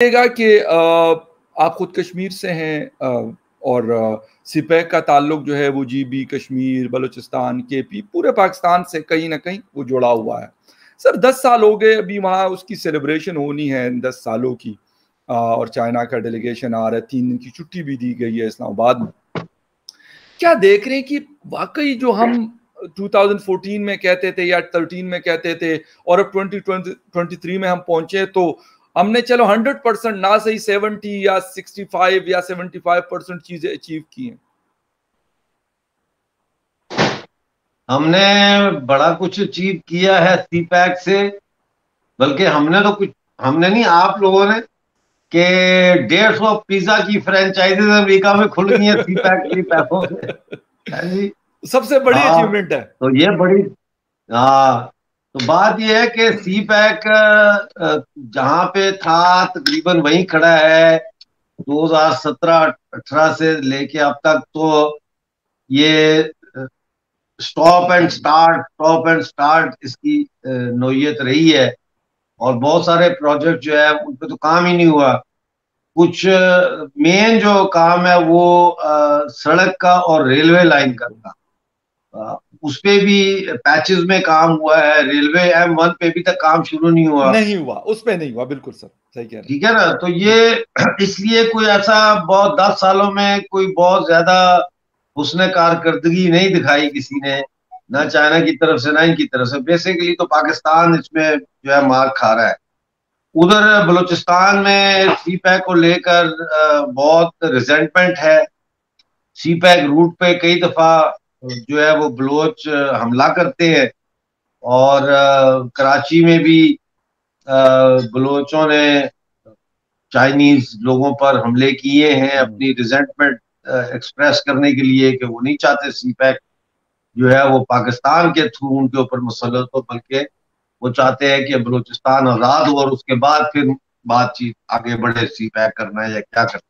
देगा कि आप खुद कश्मीर से हैं और सिपैक का ताल्लुक जो है वो जी बी कश्मीर, बलूचिस्तान के पी पूरे पाकिस्तान से कहीं ना कहीं वो जुड़ा हुआ है। सर, दस साल हो गए, अभी वहाँ उसकी सेलिब्रेशन होनी है दस सालों की। और चाइना का डेलीगेशन आ रहा है, तीन दिन की छुट्टी भी दी गई है इस्लामाबाद में। क्या देख रहे हैं कि वाकई जो हम 2014 में कहते थे या 13 में कहते थे और अब 2023 में हम पहुँचे तो हमने चलो 100 परसेंट ना सही 70 या 65 या 75 परसेंट चीज़ें अचीव की हैं। हमने बड़ा कुछ अचीव किया है सी पैक से बल्कि हमने तो कुछ हमने नहीं आप लोगों ने के डेढ़ सौ पिज्जा की फ्रेंचाइजीज अमेरिका में खुल गई है सी पैक के पैसों से सबसे बड़ी अचीवमेंट है। तो ये बड़ी हाँ तो बात यह है कि सी पैक जहाँ पे था, तकरीबन वहीं खड़ा है 2017-18 से लेके अब तक तो ये stop and start stop and start इसकी नोयत रही है। और बहुत सारे प्रोजेक्ट जो है, उन पर तो काम ही नहीं हुआ। कुछ मेन जो काम है वो सड़क का और रेलवे लाइन का उस पे भी पैचेस में काम हुआ है रेलवे एम वन पे भी तक काम शुरू नहीं हुआ। नहीं हुआ उस पे नहीं हुआ बिल्कुल सर सही कह रहे ठीक है ना? तो ये इसलिए कोई ऐसा बहुत दस सालों में कोई बहुत ज़्यादा उसने कारकर्दगी नहीं दिखाई किसी ने ना चाइना की तरफ़ से ना इनकी तरफ़ से। बेसिकली तो पाकिस्तान इसमें जो है मार खा रहा है। उधर बलूचिस्तान में सी पैक को लेकर बहुत रिजेंटमेंट है। सी पैक रूट पे कई दफ़ा जो है वो बलोच हमला करते हैं और कराची में भी बलोचों ने चाइनीज़ लोगों पर हमले किए हैं अपनी रिजेंटमेंट एक्सप्रेस करने के लिए कि वो नहीं चाहते सी पैक जो है वो पाकिस्तान के थ्रू उनके ऊपर मुसलत हो बल्कि वो चाहते हैं कि बलूचिस्तान आज़ाद हो और उसके बाद फिर बातचीत आगे बढ़े सी पैक करना है या क्या करना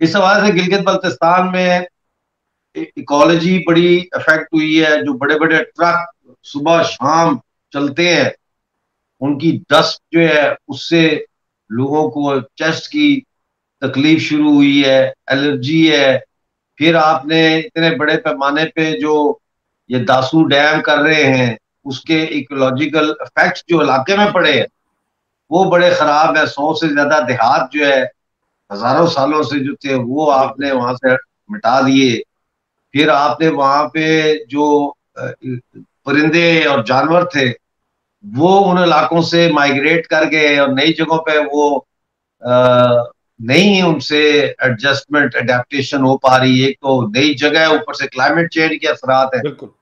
इस हवाले से गिलगित बल्तिस्तान में इकोलॉजी बड़ी अफेक्ट हुई है, जो बड़े बड़े ट्रक सुबह शाम चलते हैं, उनकी डस्ट जो है, उससे लोगों को चेस्ट की तकलीफ़ शुरू हुई है एलर्जी है। फिर आपने इतने बड़े पैमाने पे जो ये दासू डैम कर रहे हैं, उसके इकोलॉजिकल इफेक्ट्स जो इलाके में पड़े हैं, वो बड़े खराब है। सौ से ज़्यादा देहात जो है, हज़ारों सालों से जो थे, वो आपने वहाँ से मिटा दिए। फिर आपने वहाँ पे जो परिंदे और जानवर थे वो उन इलाकों से माइग्रेट कर गए और नई जगहों पे वो नहीं उनसे एडजस्टमेंट अडेप्टेशन हो पा रही है। तो नई जगह ऊपर से क्लाइमेट चेंज के असरात है। तो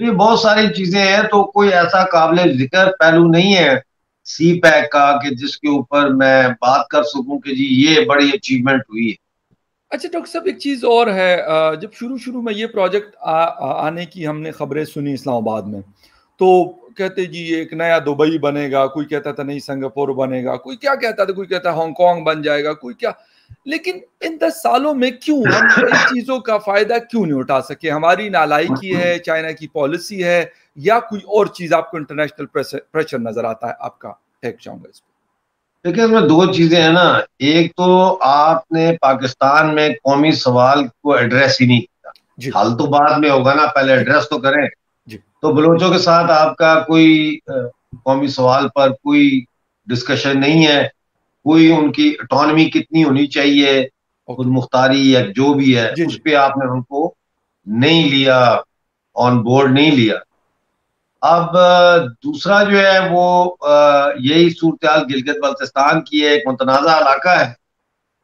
ये बहुत सारी चीज़ें हैं तो कोई ऐसा काबिल ज़िक्र पहलू नहीं है सी पैक का कि जिसके ऊपर मैं बात कर सकूँ कि जी ये बड़ी अचीवमेंट हुई है। अच्छा डॉक्टर साहब, एक चीज़ और है जब शुरू शुरू में ये प्रोजेक्ट आने की हमने खबरें सुनी इस्लामाबाद में तो कहते जी एक नया दुबई बनेगा, कोई कहता था नहीं सिंगापुर बनेगा, कोई क्या कहता था, कोई कहता हांगकांग बन जाएगा, कोई क्या, लेकिन इन दस सालों में क्यों हम इन चीज़ों का फ़ायदा क्यों नहीं उठा सके? हमारी नालायकी है, चाइना की पॉलिसी है, या कोई और चीज़ आपको इंटरनेशनल प्रेशर नज़र आता है? आपका टेक चाहूँगा इस पर। देखिए इसमें दो चीज़ें हैं ना। एक तो आपने पाकिस्तान में कौमी सवाल को एड्रेस ही नहीं किया। हाल तो बाद में होगा ना पहले एड्रेस तो करें। तो बलोचों के साथ आपका कोई कौमी सवाल पर कोई डिस्कशन नहीं है। कोई उनकी अटोनमी कितनी होनी चाहिए खुद मुख्तारी या जो। भी है उस पर आपने उनको नहीं लिया ऑन बोर्ड नहीं लिया। अब दूसरा जो है वो यही सूरत गिलगित बल्तिस्तान की है एक मुतनाज़ा इलाका है।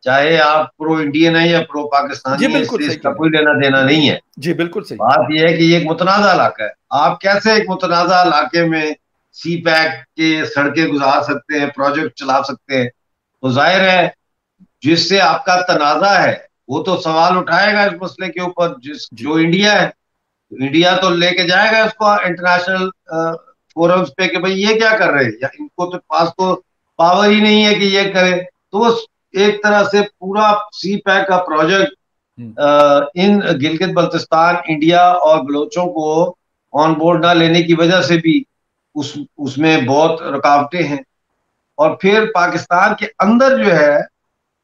चाहे आप प्रो इंडियन है या प्रो पाकिस्तानी है इसका कोई लेना देना नहीं है। जी बिल्कुल सही। बात यह है कि ये एक मुतनाज़ा इलाका है। आप कैसे एक मुतनाज़ा इलाके में सी पैक के सड़कें गुजार सकते हैं प्रोजेक्ट चला सकते हैं? तो ज़ाहिर है जिससे आपका तनाजा है वो तो सवाल उठाएगा इस मसले के ऊपर जिस जो इंडिया है। इंडिया तो लेके जाएगा इसको इंटरनेशनल फोरम्स पे कि भाई ये क्या कर रहे हैं? या इनको तो पास तो पावर ही नहीं है कि ये करे। तो वो एक तरह से पूरा सी पैक का प्रोजेक्ट हम्म। इन गिलगित बल्तिस्तान इंडिया और बलोचों को ऑन बोर्ड ना लेने की वजह से भी उस उसमें बहुत रुकावटें हैं। और फिर पाकिस्तान के अंदर जो है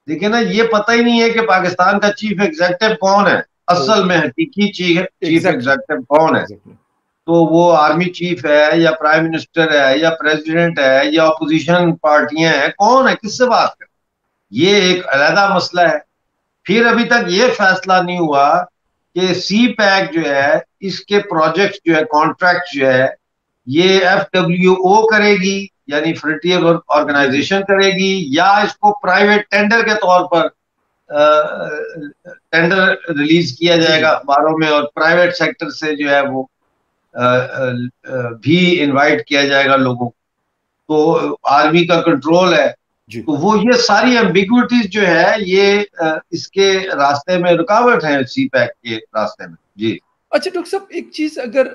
देखिए ना ये पता ही नहीं है कि पाकिस्तान का चीफ एग्जेक्टिव कौन है। असल में हकीकी चीफ चीफ एग्जेक्टिव कौन है? तो वो आर्मी चीफ है या प्राइम मिनिस्टर है या प्रेसिडेंट है या अपोजिशन पार्टियाँ हैं कौन है? किससे बात कर? ये एक अलहदा मसला है। फिर अभी तक ये फैसला नहीं हुआ कि सी पैक जो है इसके प्रोजेक्ट जो है कॉन्ट्रैक्ट जो है ये एफ़ डब्ल्यू ओ करेगी यानी फ्रंटियर ऑर्गेनाइजेशन करेगी या इसको प्राइवेट टेंडर के तौर पर टेंडर रिलीज़ किया जाएगा अखबारों में और प्राइवेट सेक्टर से जो है वो आ, आ, भी इनवाइट किया जाएगा लोगों को। तो आर्मी का कंट्रोल है। तो वो ये सारी एम्बिग्विटीज जो है ये इसके रास्ते में रुकावट है सी पैक के रास्ते में। जी। अच्छा डॉक्टर साहब एक चीज़ अगर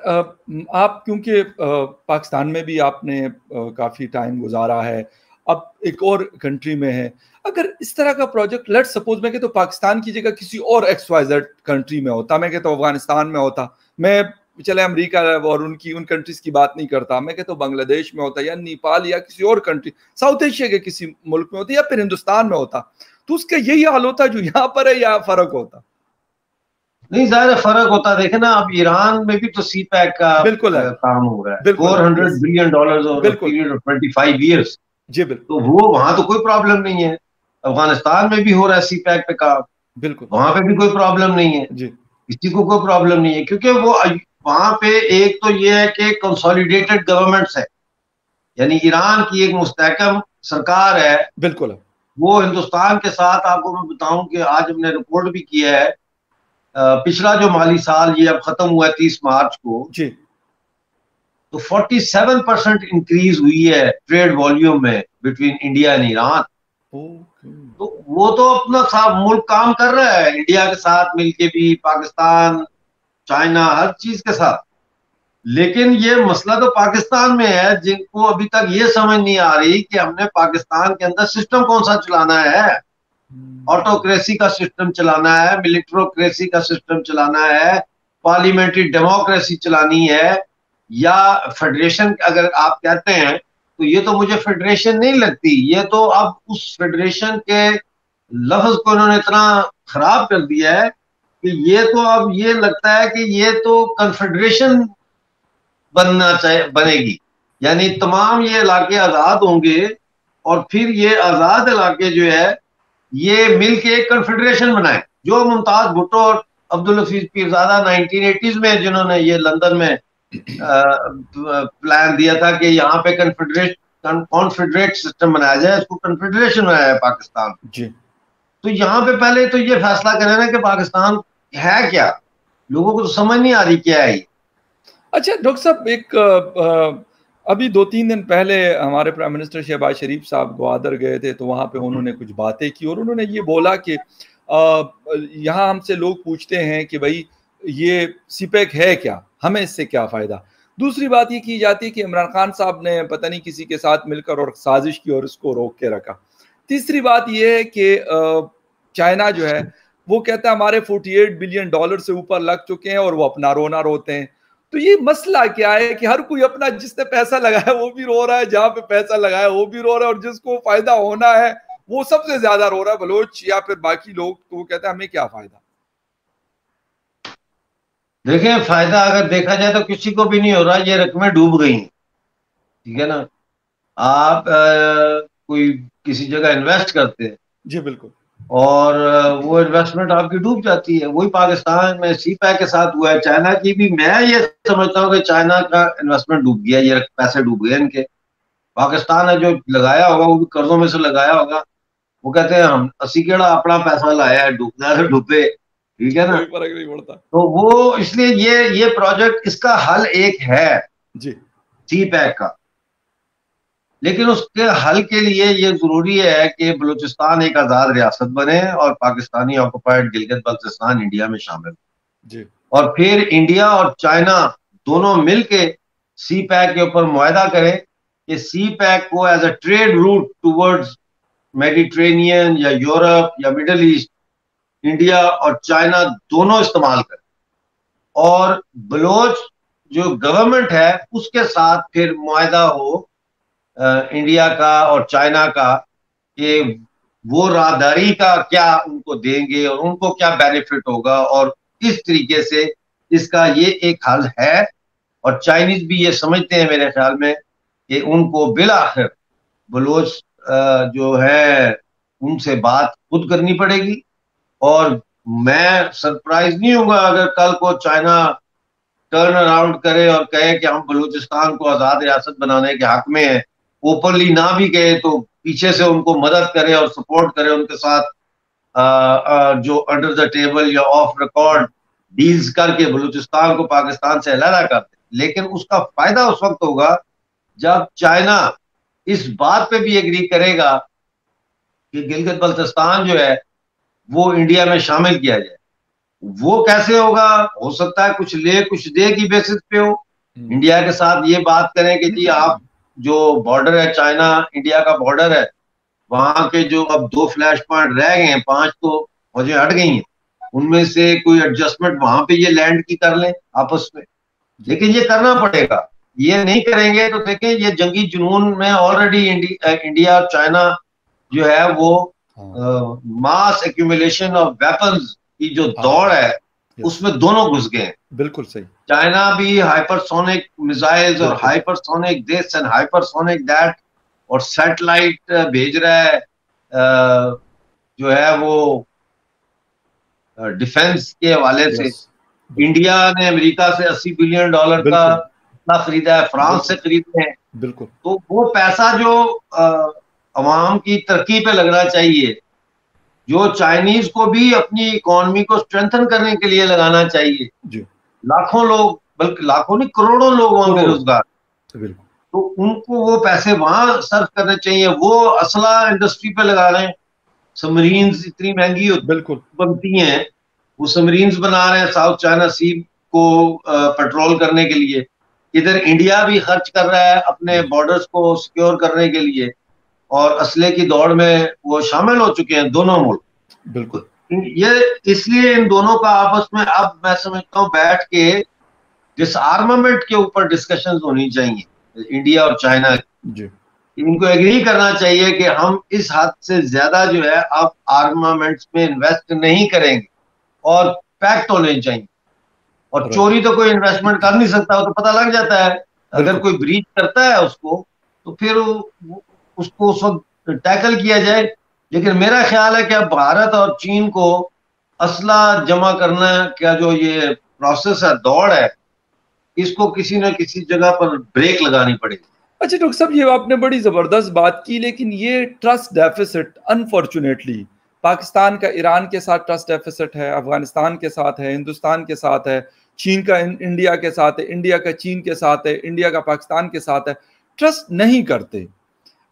आप क्योंकि पाकिस्तान में भी आपने काफ़ी टाइम गुजारा है अब एक और कंट्री में है। अगर इस तरह का प्रोजेक्ट लेट सपोज़ मैं कहता तो पाकिस्तान की जगह किसी और एक्स वाई जेड कंट्री में होता मैं कहता अफ़गानिस्तान में होता मैं चले अमेरिका और उनकी उन कंट्रीज़ की बात नहीं करता मैं कहता हूँ बांग्लादेश में होता या नेपाल या किसी और कंट्री साउथ एशिया के किसी मुल्क में होता या फिर हिंदुस्तान में होता तो उसका यही हाल होता जो यहाँ पर है या फ़र्क होता। नहीं ज़ाहिर फ़र्क होता। देखे ना अब ईरान में भी तो सी पैक का बिल्कुल है। काम हो रहा है। Four hundred billion dollar twenty five years जी बिल्कुल। तो वो वहाँ तो कोई प्रॉब्लम नहीं है। अफ़गानिस्तान में भी हो रहा है सी पैक पे काम। बिल्कुल। वहाँ पे भी कोई प्रॉब्लम नहीं है। जी। किसी को कोई प्रॉब्लम नहीं है क्योंकि वो वहाँ पे एक तो ये है कि कंसोलिडेटेड गवर्नमेंट्स है। यानी ईरान की एक मुस्तकम सरकार है। बिल्कुल। वो हिंदुस्तान के साथ आपको मैं बताऊँ कि आज हमने रिपोर्ट भी किया है। पिछला जो माली साल ये अब खत्म हुआ है तीस मार्च को। जी। तो 47 परसेंट इंक्रीज हुई है ट्रेड वॉल्यूम में बिटवीन इंडिया एंड ईरान तो वो तो अपना मुल्क काम कर रहा है इंडिया के साथ मिलके भी पाकिस्तान चाइना हर चीज़ के साथ। लेकिन ये मसला तो पाकिस्तान में है जिनको अभी तक ये समझ नहीं आ रही कि हमने पाकिस्तान के अंदर सिस्टम कौन सा चलाना है। ऑटोक्रेसी का सिस्टम चलाना है मिलिट्रोक्रेसी का सिस्टम चलाना है पार्लियामेंट्री डेमोक्रेसी चलानी है या फेडरेशन अगर आप कहते हैं तो ये तो मुझे फेडरेशन नहीं लगती। ये तो अब उस फेडरेशन के लफ्ज को इन्होंने इतना खराब कर दिया है कि ये तो अब ये लगता है कि ये तो कन्फेडरेशन बनना चाहिए बनेगी। यानी तमाम ये इलाके आज़ाद होंगे और फिर ये आज़ाद इलाके जो है, ये मिल के एक कन्फेडरेशन बनाए। जो मुमताज़ भुट्टो और अब्दुल हफीज पीरजादा नाइनटीन एटीज में, जिन्होंने ये लंदन में प्लान दिया था कि यहाँ पे कन्फेडरेट कॉन्फेडरेट सिस्टम बनाया जाए इसको कन्फेडरेशन बनाया है पाकिस्तान। जी। तो यहाँ पे पहले तो ये फैसला करें ना कि पाकिस्तान है क्या? लोगों को तो समझ नहीं आ रही क्या है अच्छा डॉक्टर साहब एक आ, अभी दो तीन दिन पहले हमारे प्राइम मिनिस्टर शहबाज शरीफ साहब ग्वादर गए थे तो वहाँ पे उन्होंने कुछ बातें की और उन्होंने ये बोला कि यहाँ हमसे लोग पूछते हैं कि भाई ये सीपैक है क्या? हमें इससे क्या फ़ायदा? दूसरी बात ये की जाती है कि इमरान खान साहब ने पता नहीं किसी के साथ मिलकर और साजिश की और इसको रोक के रखा। तीसरी बात यह है कि चाइना जो है, वो कहता है हमारे 48 बिलियन डॉलर से ऊपर लग चुके हैं और वो अपना रोना रोते हैं। तो ये मसला क्या है कि हर कोई अपना जिसने पैसा लगाया वो भी रो रहा है, जहाँ पे पैसा लगाया वो भी रो रहा है और जिसको फ़ायदा होना है, वो सबसे ज़्यादा रो रहा है, बलोच या फिर बाकी लोग तो वो कहते हैं हमें क्या फ़ायदा? देखें फ़ायदा अगर देखा जाए तो किसी को भी नहीं हो रहा ये रकमें डूब गई ठीक है ना? आप आ, कोई किसी जगह इन्वेस्ट करते हैं। जी बिल्कुल। और वो इन्वेस्टमेंट आपकी डूब जाती है। वही पाकिस्तान में सी पैक के साथ हुआ है। चाइना की भी मैं ये समझता हूँ कि चाइना का इन्वेस्टमेंट डूब गया ये पैसे डूब गए इनके। पाकिस्तान ने जो लगाया होगा वो भी कर्जों में से लगाया होगा। वो कहते हैं हम असी केड़ा अपना पैसा लाया है डूबना से डूबे। ठीक है ना? फ़र्क नहीं पड़ता। तो वो इसलिए ये ये प्रोजेक्ट इसका हल एक है। जी। सी पैक का। लेकिन उसके हल के लिए ये ज़रूरी है कि बलूचिस्तान एक आज़ाद रियासत बने और पाकिस्तानी ऑक्युपाइड गिलगित बल्तिस्तान इंडिया में शामिल। जी। और फिर इंडिया और चाइना दोनों मिल के सी पैक के ऊपर मुआदा करें कि सी पैक को as a trade route towards Mediterranean या यूरोप या मिडल ईस्ट इंडिया और चाइना दोनों इस्तेमाल करें। और बलोच जो गवर्नमेंट है उसके साथ फिर मुआदा हो आ, इंडिया का और चाइना का कि वो राहदारी का क्या उनको देंगे और उनको क्या बेनिफिट होगा और इस तरीके से इसका ये एक हल है। और चाइनीज़ भी ये समझते हैं मेरे ख्याल में कि उनको बिल आखिर बलोच जो है उनसे बात खुद करनी पड़ेगी। और मैं सरप्राइज़ नहीं होगा अगर कल को चाइना टर्न अराउंड करे और कहे कि हम बलूचिस्तान को आज़ाद रियासत बनाने के हक में है। ओपनली ना भी कहे तो पीछे से उनको मदद करे और सपोर्ट करे उनके साथ आ, आ, जो अंडर द टेबल या ऑफ़ रिकॉर्ड डील्स करके बलूचिस्तान को पाकिस्तान से अलहदा कर दे। लेकिन उसका फ़ायदा उस वक्त होगा जब चाइना इस बात पे भी एग्री करेगा कि गिलगित बल्तिस्तान जो है वो इंडिया में शामिल किया जाए। वो कैसे होगा? हो सकता है कुछ ले कुछ दे की बेसिस पे हो। हम्म। इंडिया के साथ ये बात करें कि जी आप जो बॉर्डर है चाइना इंडिया का बॉर्डर है वहाँ के जो अब दो फ्लैश पॉइंट रह गए हैं पाँच तो फौजें हट गई हैं। उनमें से कोई एडजस्टमेंट वहाँ पे ये लैंड की कर लें आपस में। लेकिन ये करना पड़ेगा। ये नहीं करेंगे तो देखें ये जंगी जुनून में ऑलरेडी इंडिया और चाइना जो है वो मास एक्यूमुलेशन ऑफ़ वेपन्स की जो हाँ। दौड़ है उसमें दोनों घुस गए बिल्कुल सही। चाइना भी हाइपरसोनिक मिसाइल्स और hypersonic this and hypersonic that और सैटेलाइट भेज रहा है जो है वो डिफेंस के हवाले से। इंडिया ने अमेरिका से 80 बिलियन डॉलर का खरीदा है फ्रांस से खरीदते हैं। बिल्कुल। तो वो पैसा जो अवाम की तरक्की पे लगना चाहिए। जो चाइनीज़ को भी अपनी इकोनॉमी को स्ट्रेंथन करने के लिए लगाना चाहिए। लाखों लोग बल्कि लाखों नहीं करोड़ों लोग वहाँ बेरोजगार। तो उनको वो पैसे वहाँ सर्व करने चाहिए। वो असला इंडस्ट्री पे लगा रहे हैं। सबमरीन्स इतनी महँगी बिल्कुल। बनती हैं। वो सबमरीन्स बना रहे हैं साउथ चाइना सी को पेट्रोल करने के लिए। इधर इंडिया भी खर्च कर रहा है अपने बॉर्डर्स को सिक्योर करने के लिए। और असले की दौड़ में वो शामिल हो चुके हैं दोनों मुल्क। बिल्कुल। ये इसलिए इन दोनों का आपस में अब मैं समझता हूँ बैठ के जिस आर्मामेंट के ऊपर डिस्कशन होनी चाहिए इंडिया और चाइना जी। इनको एग्री करना चाहिए कि हम इस हद से ज़्यादा जो है अब आर्मामेंट्स में इन्वेस्ट नहीं करेंगे और पैक्ट होने चाहिए। और चोरी तो कोई इन्वेस्टमेंट कर नहीं सकता तो पता लग जाता है। अगर कोई ब्रीच करता है उसको तो फिर उसको उस वक्त टैकल किया जाए। लेकिन मेरा ख्याल है कि अब भारत और चीन को असला जमा करना क्या जो ये प्रोसेस है, दौड़ है, इसको किसी न किसी जगह पर ब्रेक लगानी पड़ेगी। अच्छा डॉक्टर साहब, ये आपने बड़ी ज़बरदस्त बात की, लेकिन ये ट्रस्ट डेफिसिट अनफॉर्चुनेटली पाकिस्तान का, ईरान के साथ ट्रस्ट डेफिसिट है, अफ़गानिस्तान के साथ है, हिंदुस्तान के साथ है, चीन का इंडिया के साथ है, इंडिया का, चीन के साथ है, इंडिया का, पाकिस्तान के साथ है। ट्रस्ट नहीं करते।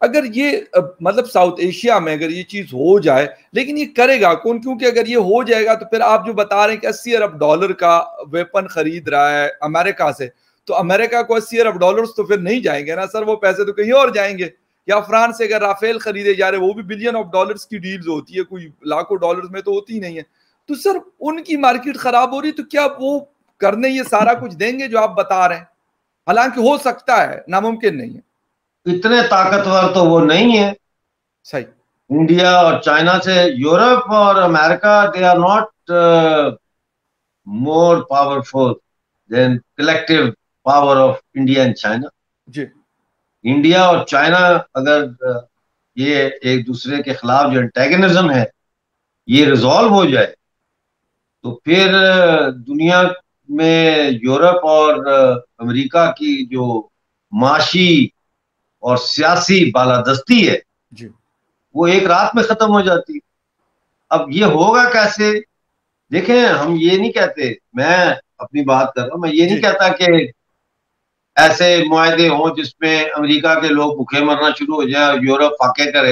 अगर ये मतलब साउथ एशिया में अगर ये चीज़ हो जाए, लेकिन ये करेगा कौन? क्योंकि अगर ये हो जाएगा तो फिर आप जो बता रहे हैं कि अस्सी अरब डॉलर का वेपन खरीद रहा है अमेरिका से तो अमेरिका को अस्सी अरब डॉलर तो फिर नहीं जाएँगे ना सर? वो पैसे तो कहीं और जाएँगे। या फ्रांस से अगर राफेल खरीदे जा रहे वो भी बिलियन ऑफ़ डॉलर्स की डील्स होती है, कोई लाखों डॉलर्स में तो होती नहीं है। तो सर, उनकी मार्केट खराब हो रही तो क्या वो करने ये सारा कुछ देंगे जो आप बता रहे हैं? हालाँकि हो सकता है, नामुमकिन नहीं है। इतने ताकतवर तो वो नहीं है। सही। इंडिया और चाइना से यूरोप और America they are not more powerful than collective power of India and China ji. India और चाइना अगर uh, ये एक दूसरे के खिलाफ जो एंटेगनिज्म है ये रिजॉल्व हो जाए तो फिर uh, दुनिया में यूरोप और uh, अमेरिका की जो माशी और सियासी बालादस्ती है। जी। वो एक रात में खत्म हो जाती अब ये होगा कैसे? देखें हम ये नहीं कहते मैं अपनी बात कर रहा हूँ मैं ये नहीं कहता कि ऐसे मुआदे हों जिसमें अमेरिका के लोग भूखे मरना शुरू हो जाए यूरोप फाके करे।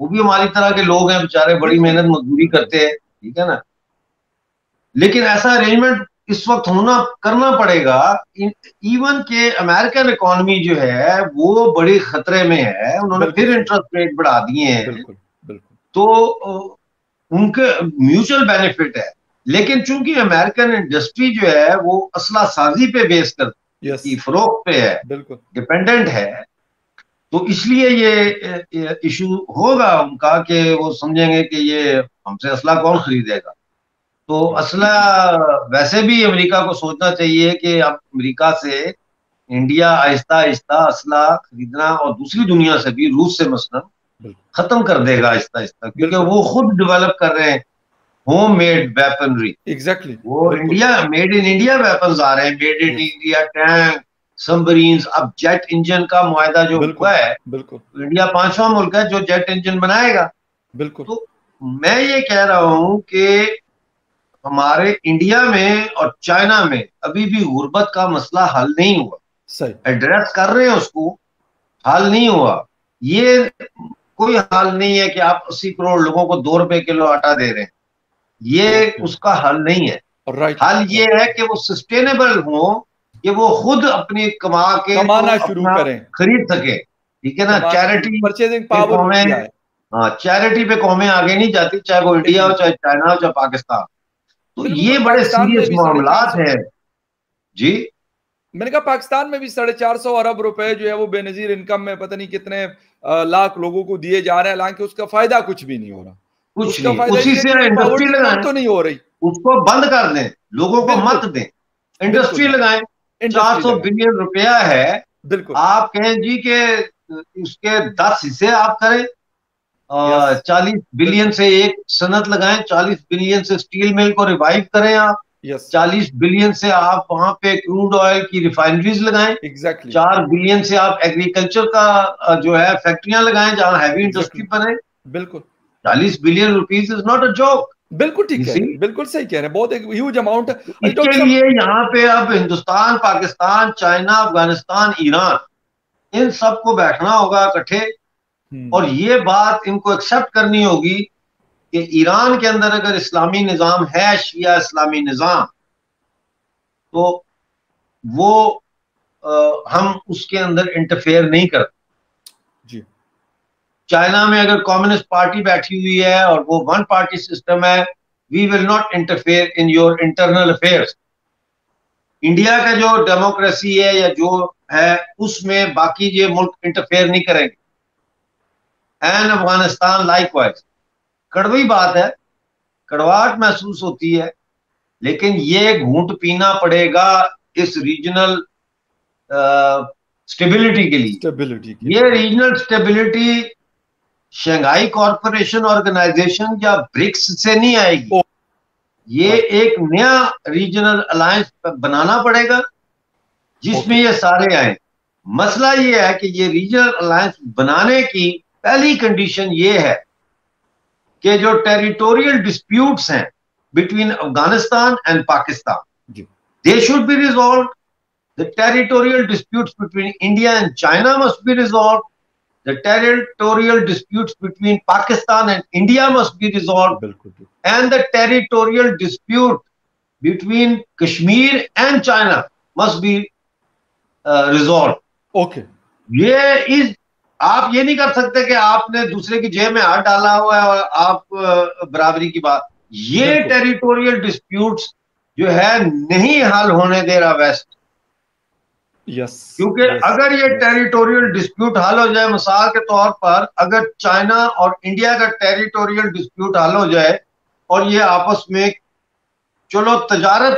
वो भी हमारी तरह के लोग हैं बेचारे बड़ी मेहनत मजदूरी करते हैं ठीक है ना? लेकिन ऐसा अरेंजमेंट इस वक्त होना करना पड़ेगा। इवन के अमेरिकन इकोनॉमी जो है वो बड़ी खतरे में है। उन्होंने फिर इंटरेस्ट रेट बढ़ा दिए हैं। तो उनके म्यूचुअल बेनिफिट है। लेकिन चूँकि अमेरिकन इंडस्ट्री जो है वो असला साजी पे बेस कर yes. फरोख पे है डिपेंडेंट है तो इसलिए ये इशू होगा उनका कि वो समझेंगे कि ये हमसे असला कौन खरीदेगा। तो असला वैसे भी अमेरिका को सोचना चाहिए कि अब अमेरिका से इंडिया आहिस्ता आहिस्ता असला खरीदना और दूसरी दुनिया से भी रूस से मसलन खत्म कर देगा आहिस्ता आहिस्ता क्योंकि वो खुद डेवलप कर रहे हैं होम मेड वेपनरी एग्जैक्टली वो India made in India weapon आ रहे हैं made in India tank submarine अब जेट इंजन का मुआदा जो हुआ है बिल्कुल। इंडिया पांचवा मुल्क है जो जेट इंजन बनाएगा। बिल्कुल। तो मैं ये कह रहा हूँ कि हमारे इंडिया में और चाइना में अभी भी गुर्बत का मसला हल नहीं हुआ। सही। एड्रेस कर रहे हैं उसको हल नहीं हुआ। ये कोई हाल नहीं है कि आप अस्सी करोड़ लोगों को दो रुपए किलो आटा दे रहे हैं। ये उसका हल नहीं है। राइट हल ये है कि वो सस्टेनेबल हो कि वो खुद अपनी कमा के कमाना शुरू करें। खरीद सके। ठीक है ना? चैरिटी परचेजिंग पावर हाँ। चैरिटी पे कौमें आगे नहीं जाती चाहे वो इंडिया हो चाहे चाइना हो चाहे पाकिस्तान तो ये बड़े सीरियस मामला है। जी? मैंने कहा पाकिस्तान में भी साढ़े चार सौ अरब रुपए जो है वो बेनजीर इनकम में पता नहीं कितने लाख लोगों को दिए जा रहे हैं। हालाँकि उसका फ़ायदा कुछ भी नहीं हो रहा। कुछ नहीं। उसी से इंडस्ट्री लगाएँ। तो नहीं हो रही। उसको बंद कर दें। लोगों को मत दें। इंडस्ट्री लगाएँ। चार सौ बिलियन रुपया है। बिल्कुल। आप कहें जी के उसके दस हिस्से आप करें। चालीस बिलियन से एक सनत लगाएँ चालीस बिलियन से स्टील मिल को रिवाइव करें आप। चालीस बिलियन से आप वहाँ पे क्रूड ऑयल की रिफाइनरीज लगाएँ। एग्जैक्टली चार बिलियन से आप एग्रीकल्चर का जो है फैक्ट्रियाँ लगाएँ जहाँ हैवी इंडस्ट्री बने बिल्कुल। चालीस billion rupees is not a joke बिल्कुल ठीक है बिल्कुल सही कह रहे हैं बहुत एक ह्यूज अमाउंट इसके लिए यहाँ पे अब हिंदुस्तान पाकिस्तान चाइना अफ़गानिस्तान ईरान इन सबको बैठना होगा इकट्ठे। और ये बात इनको एक्सेप्ट करनी होगी कि ईरान के अंदर अगर इस्लामी निज़ाम है शिया इस्लामी निज़ाम तो वो आ, हम उसके अंदर इंटरफेयर नहीं करते। चाइना में अगर कम्युनिस्ट पार्टी बैठी हुई है और वो वन पार्टी सिस्टम है we will not interfere in your internal affairs India का जो डेमोक्रेसी है या जो है उसमें बाकी ये मुल्क इंटरफेयर नहीं करेंगे। एंड अफ़गानिस्तान लाइक वाइज कड़वी बात है कड़वाहट महसूस होती है लेकिन ये घूट पीना पड़ेगा इस रीजनल स्टेबिलिटी के लिए। स्टेबिलिटी ये regional stability Shanghai corporation organisation या ब्रिक्स से नहीं आएगी। ये एक नया रीजनल अलायंस बनाना पड़ेगा जिसमें ये सारे आए। मसला ये है कि ये रीजनल अलायंस बनाने की पहली कंडीशन ये है कि जो टेरिटोरियल डिस्प्यूट्स हैं between Afghanistan and Pakistan they should be resolve the territorial disputes between India and China must be resolve the territorial disputes between Pakistan and India must be resolved, and the territorial dispute between Kashmir and China must be uh, resolved. Okay. ये इस आप ये नहीं कर सकते कि आपने दूसरे की जेब में हाथ डाला हुआ है और आप बराबरी की बात। ये टेरिटोरियल डिस्प्यूट्स जो है नहीं हल होने दे रहा वेस्ट यस क्योंकि yes, अगर ये टेरिटोरियल डिस्प्यूट हल हो जाए मिसाल के तौर पर अगर चाइना और इंडिया का टेरिटोरियल डिस्प्यूट हल हो जाए और ये आपस में चलो तजारत